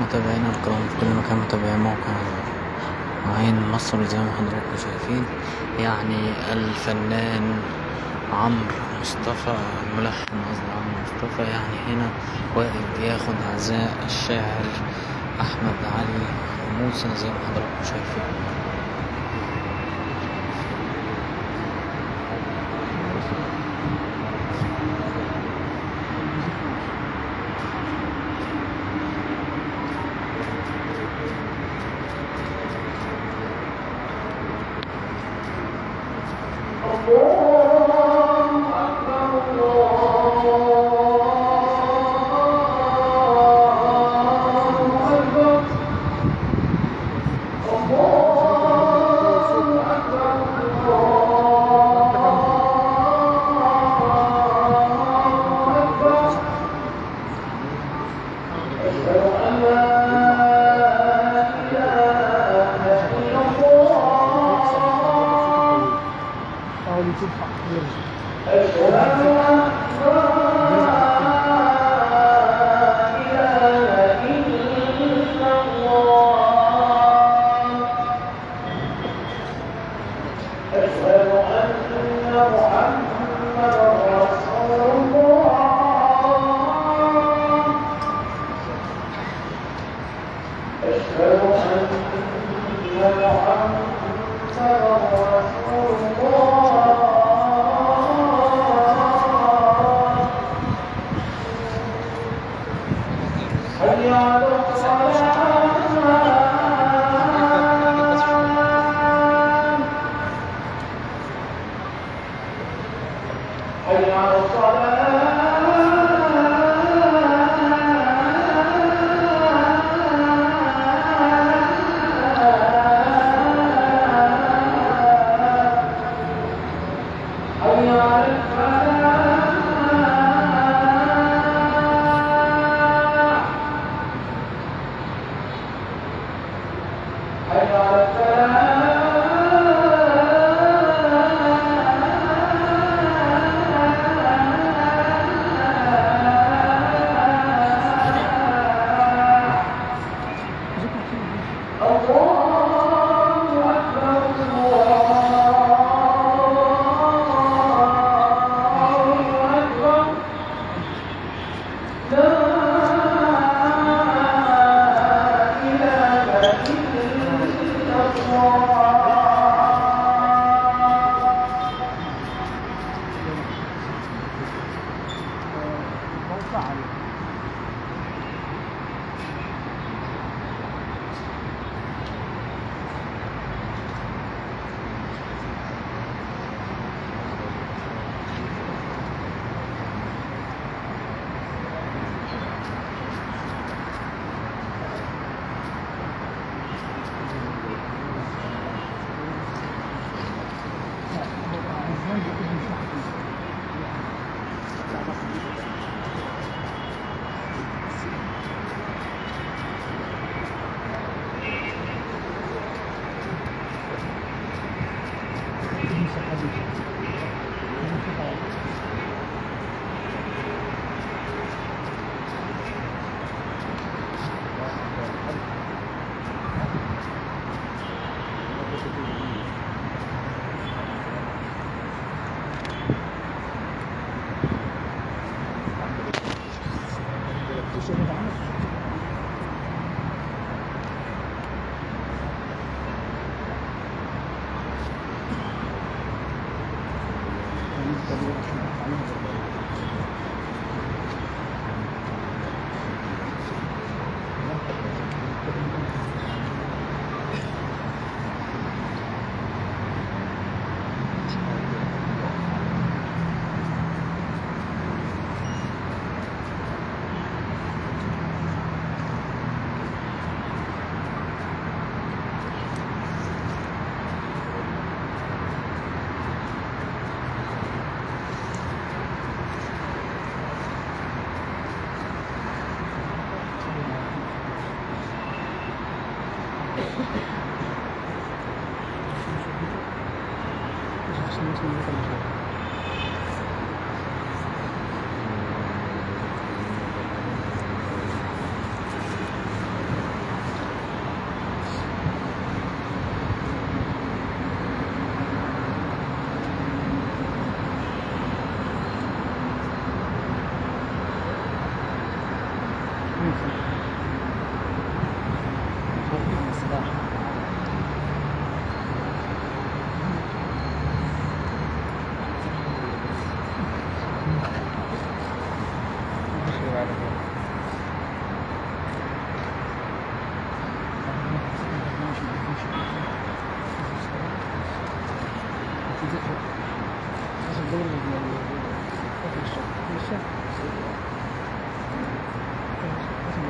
متابعينا الكرام في كل مكان متابعي موقع عين مصر زي ما حضراتكم شايفين. يعني الفنان عمرو مصطفى الملحن قصدي عمرو مصطفى يعني هنا واقف بياخد عزاء الشاعر أحمد علي موسى زي ما حضراتكم شايفين. four. الله Allahu Akbar I got 什么什么什么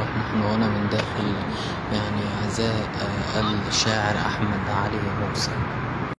نحن هنا من داخل يعني عزاء آه، الشاعر أحمد علي موسى